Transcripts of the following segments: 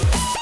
Bye.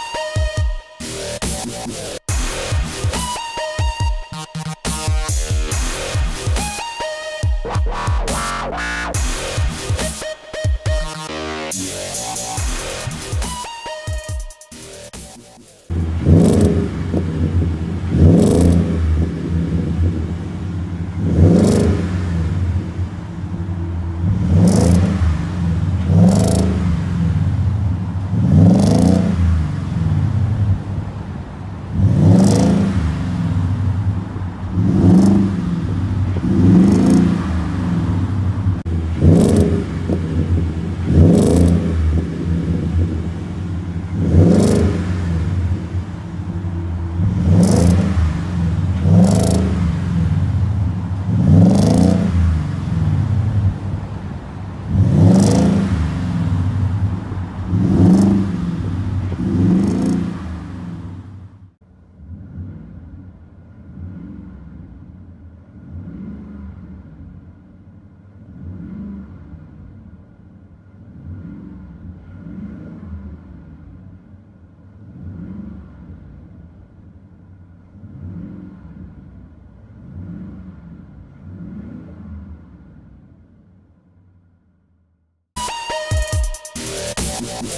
yeah, yeah.